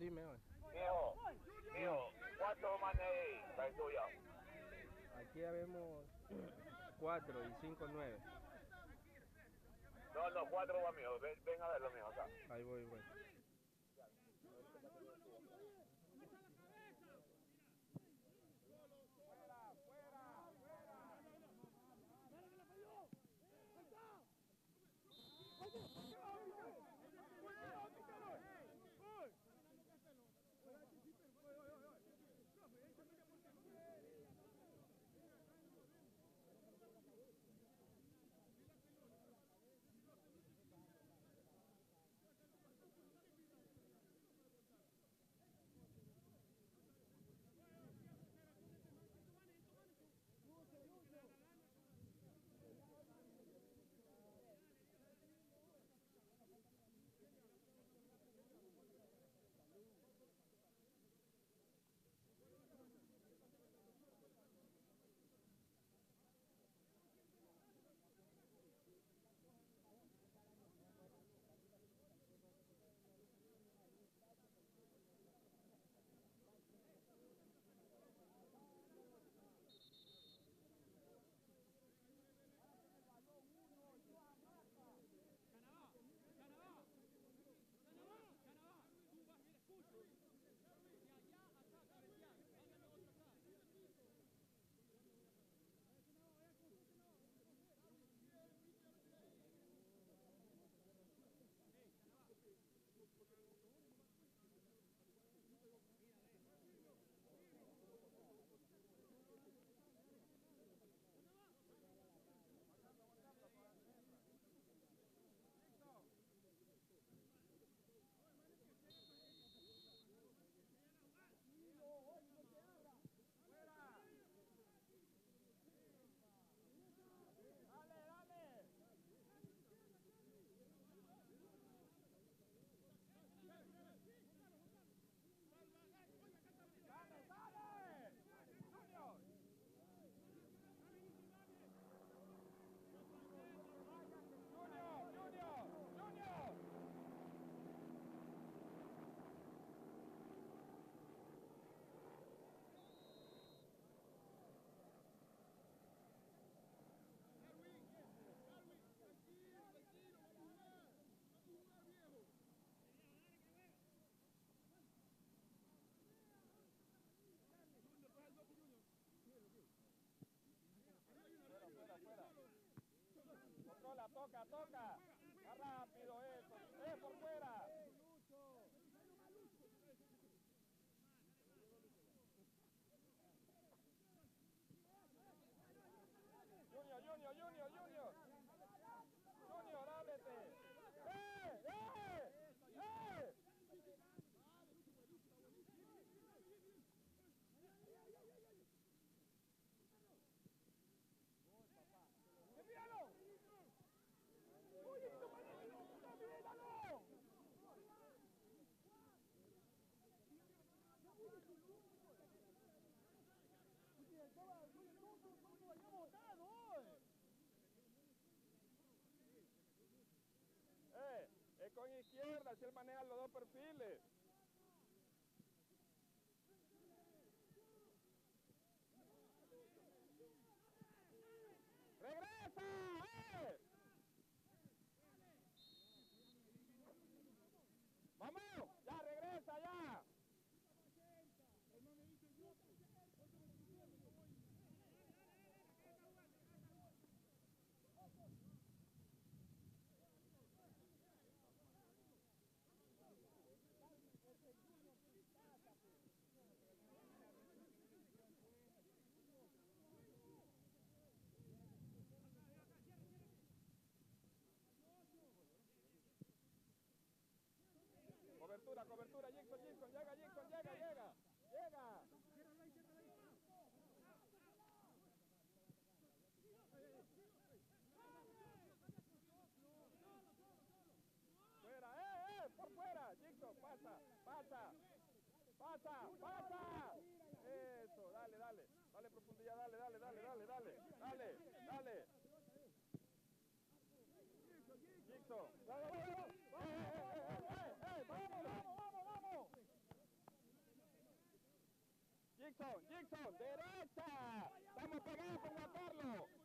Dime, oye. Mijo, mijo, ¿cuántos manes hay tuyo? Aquí vemos 4 y 5, 9. No, no, cuatro va mijo, ven, ven a verlo mijo acá. Ahí voy, voy. Eh, es con izquierda, si él maneja los dos perfiles. esto. ¡Vamos, vamos, vamos! ¡Vamos, vamos, derecha. Vamos a pegar con Juan Carlos.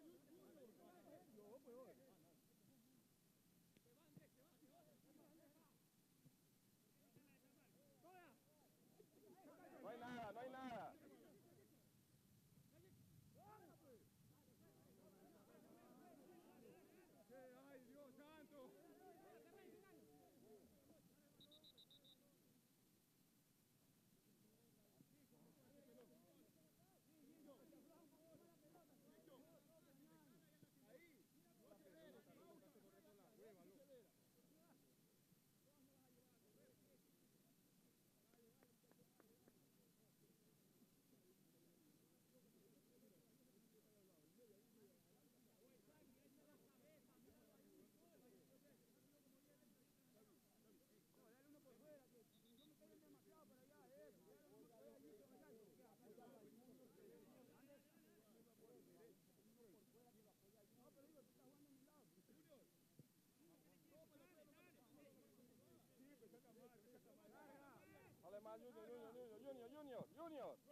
Junior.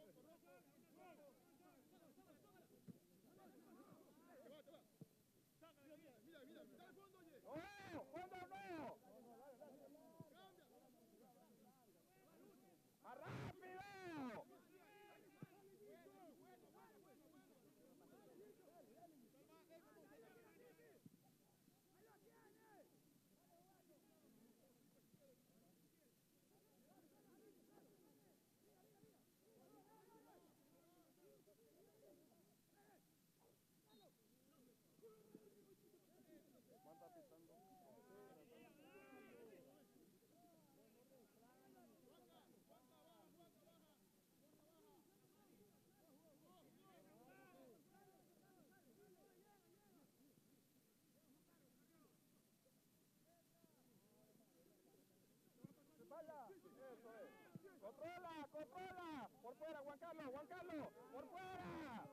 Juan Carlos, Juan Carlos, por fuera.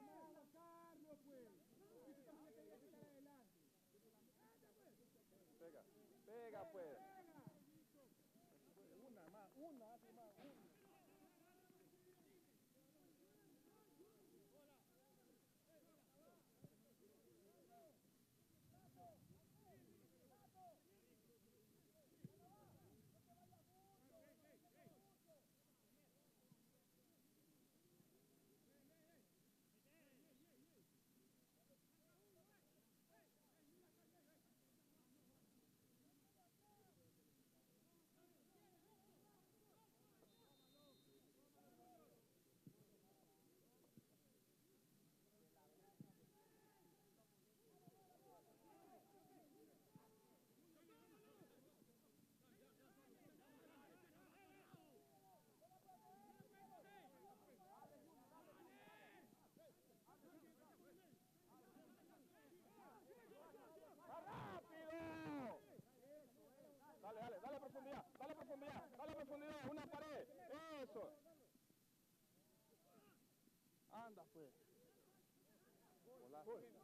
Pega, pega pues. Amén.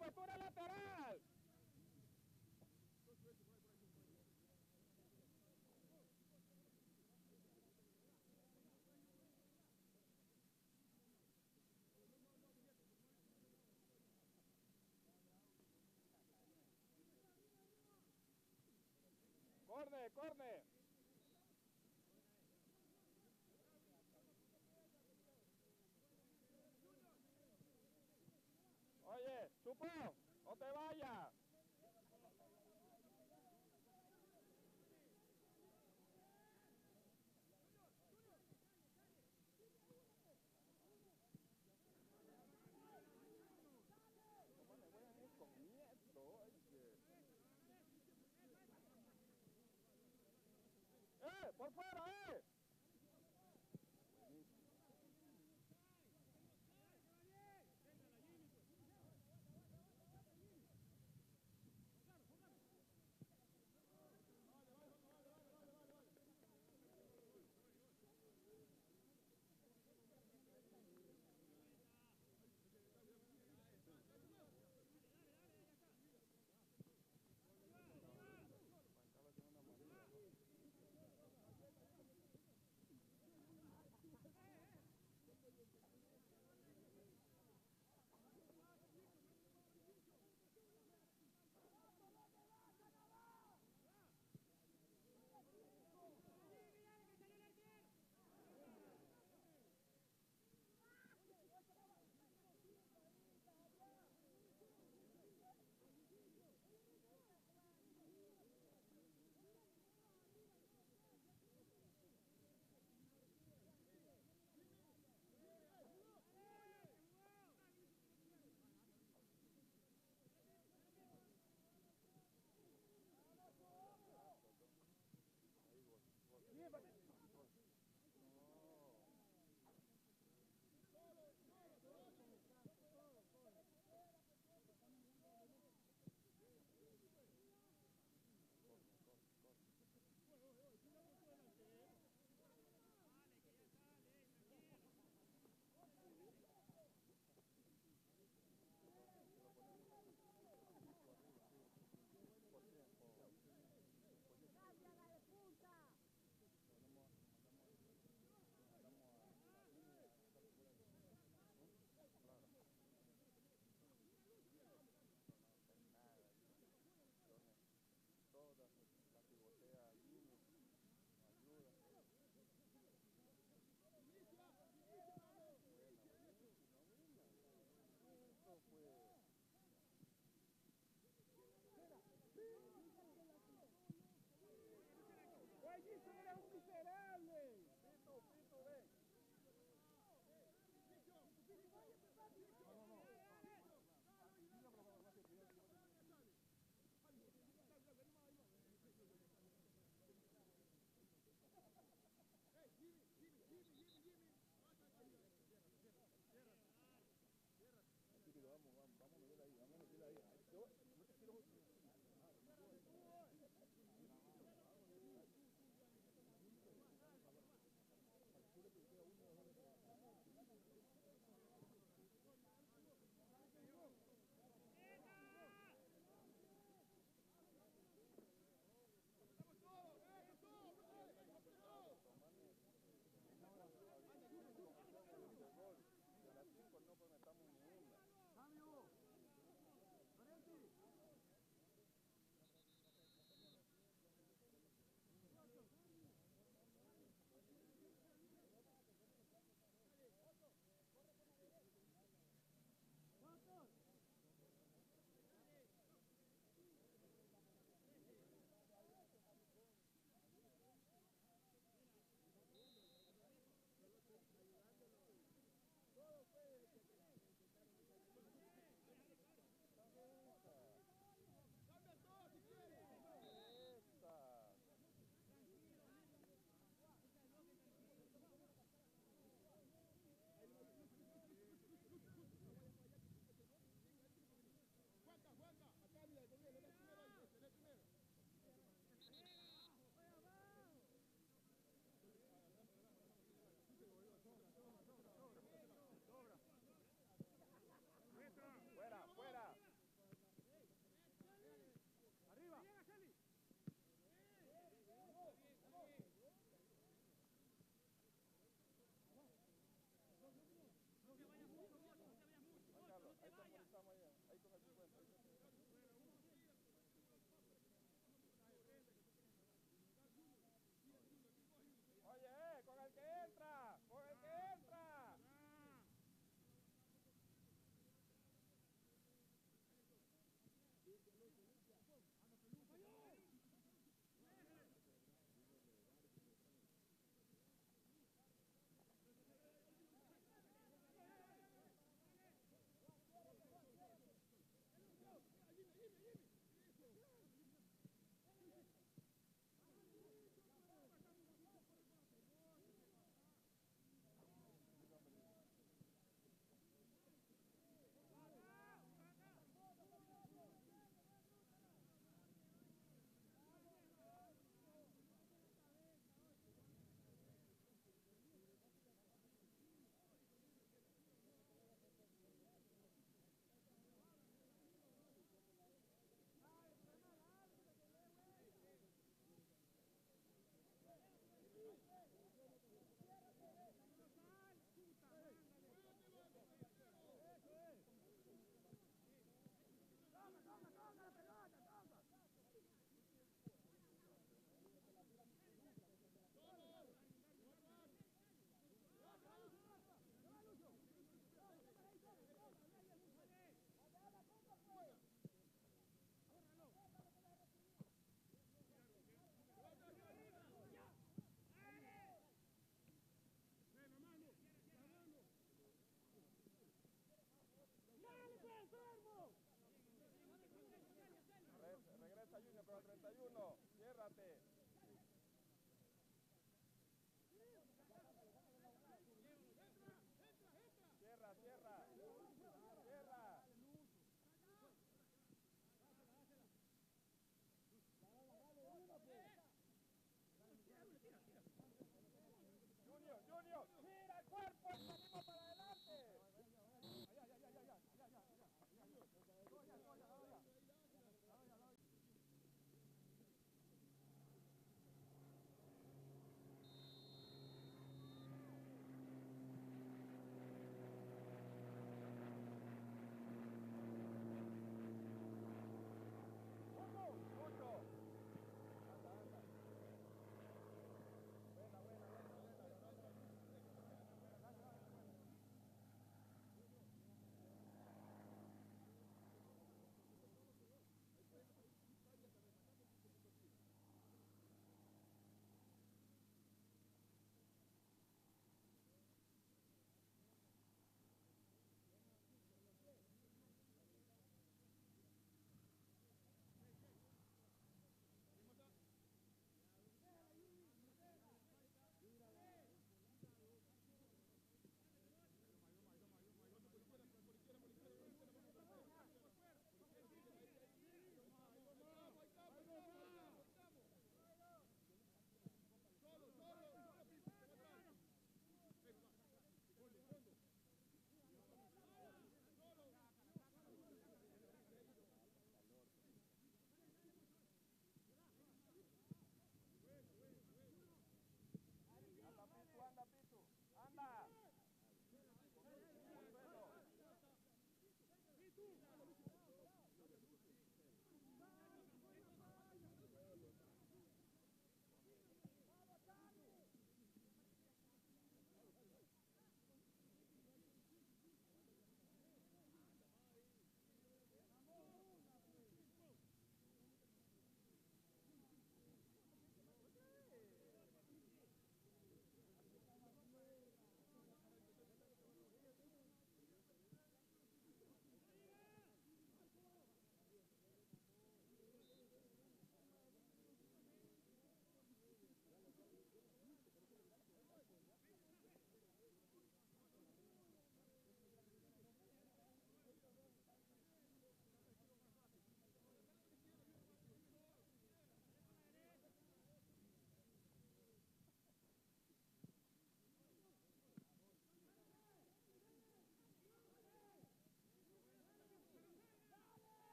por fuera lateral. Corne, corne. No te vayas. ¡Eh! ¡Por fuera, eh!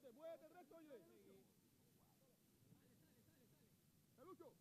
Muévete, muévete el resto, oye. Salucho.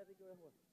Y si casi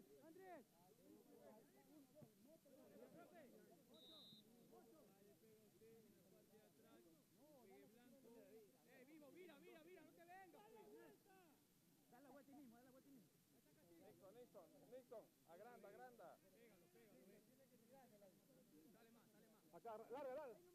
Andrés, eh, vivo, mira, mira, mira, no te vengo. Dale, salta. Dale, mismo, dale, aguate, mismo. Nixon, Nixon, agranda, agranda. Dale, más, dale, más. Acá, dale, dale.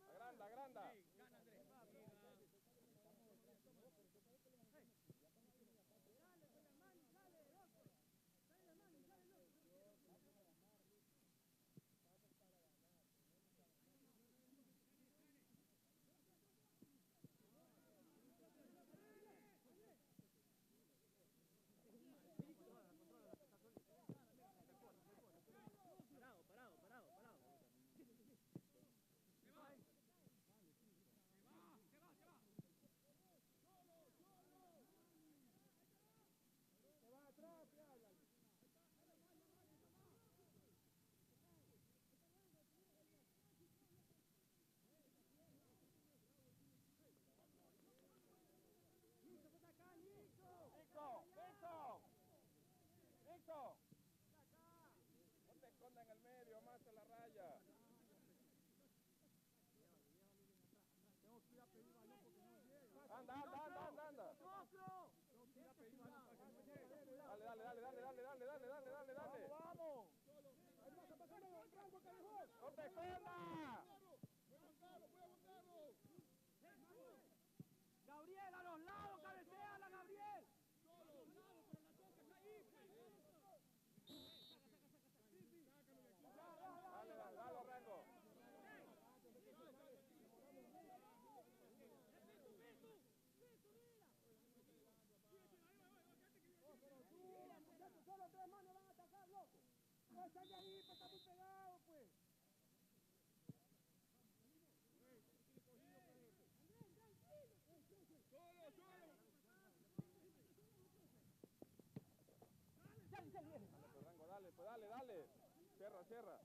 Sal ahí, pues muy pegado, pues. Dale, dale, pues, dale, dale. Cierra, cierra.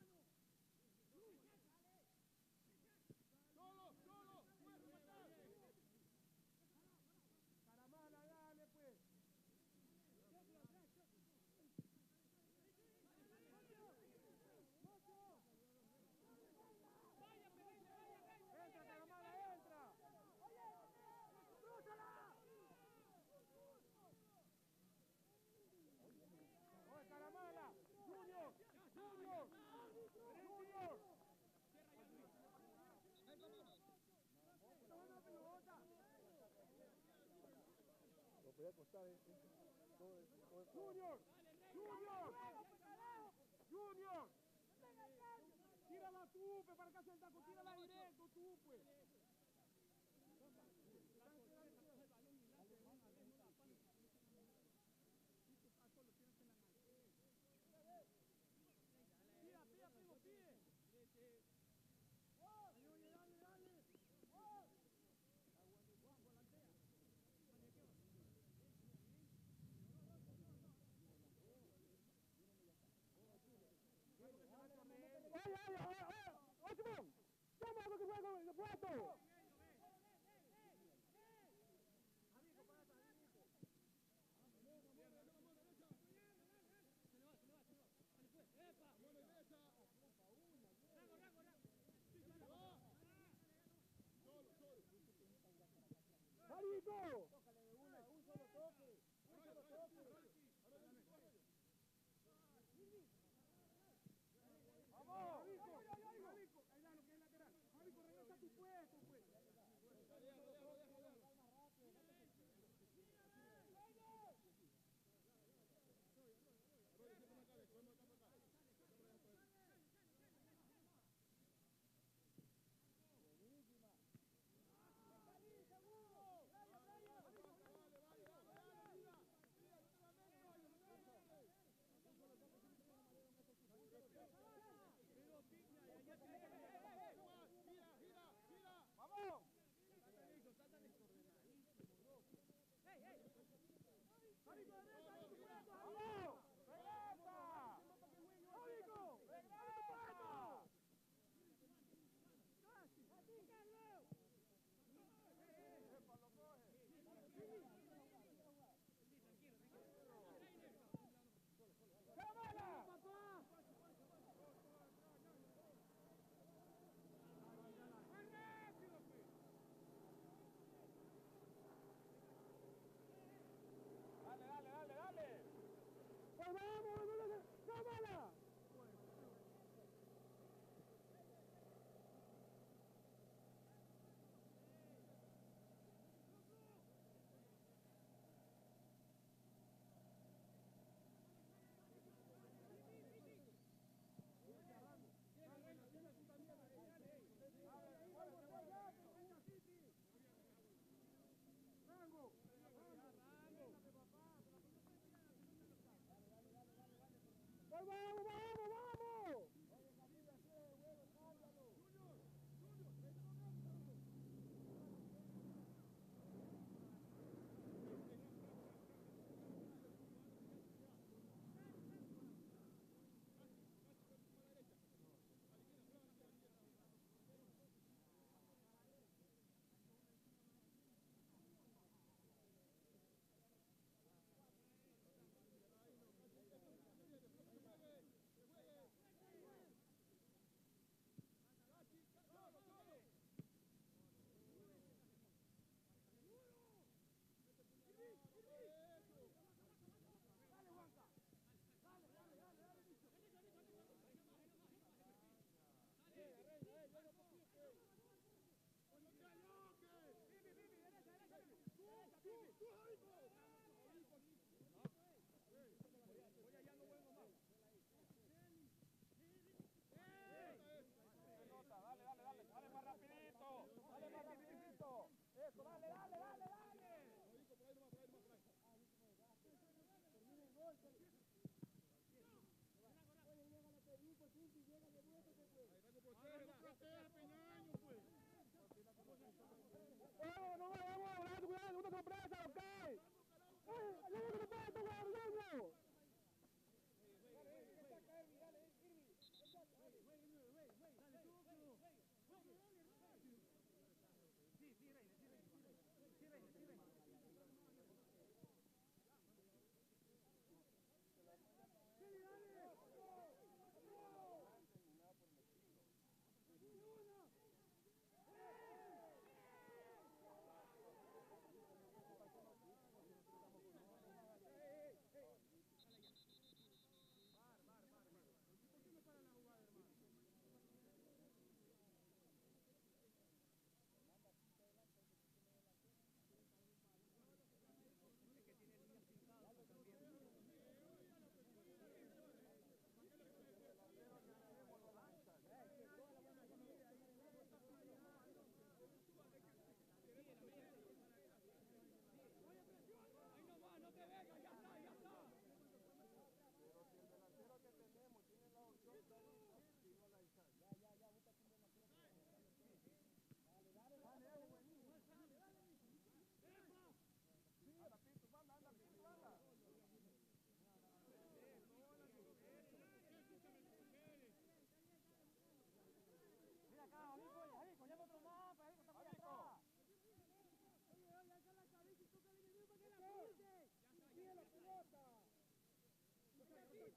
voy a cortar el, el, todo el, ¡Junior! ¡Junior! ¡Junior! ¡Tírala tú, para que hace el taco! ¡Tírala directo tú, pues! What's the move? Come on, look at the black door. No, no, no.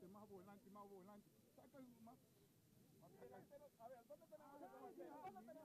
volante, más volante, más volante. Saca el más. A ver, ¿dónde tenemos? ¿Dónde tenemos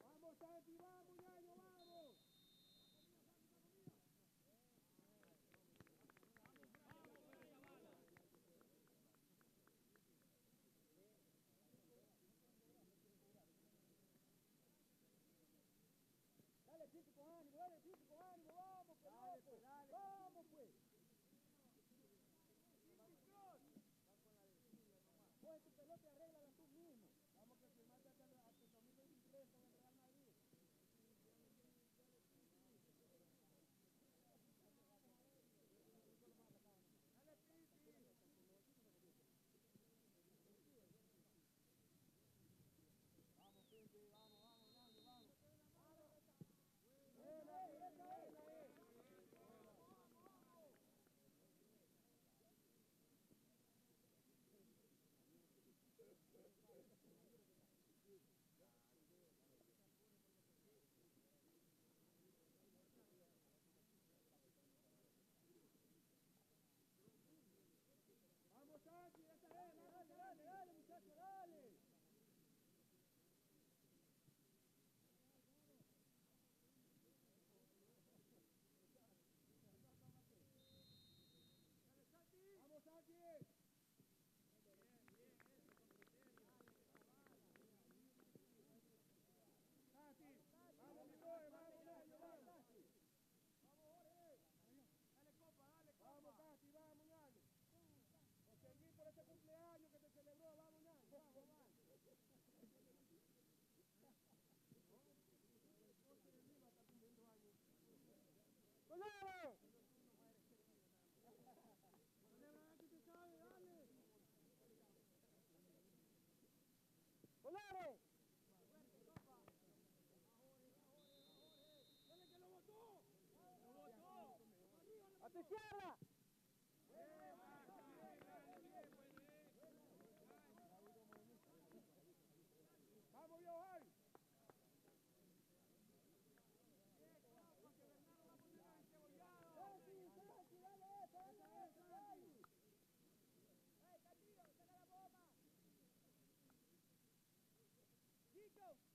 Vamos arriba, vamos. ¡Colado! ¡Dale que lo botó! ¡Lo botó! ¡A tu izquierda! go.